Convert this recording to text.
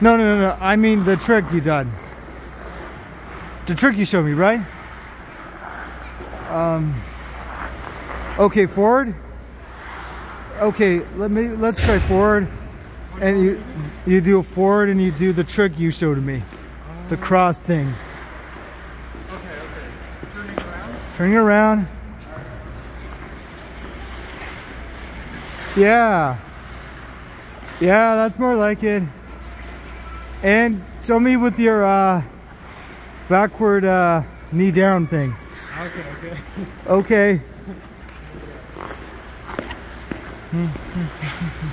No, no, no, no. I mean the trick you done. The trick you showed me, right? Um. Okay, forward. Okay, let me let's try forward. And you you do a forward and you do the trick you showed me. The cross thing. Okay, okay. Turning around. Turning around. Yeah. Yeah, that's more like it. And show me with your uh, backward uh, knee down thing. Okay, okay. okay. Mm -hmm.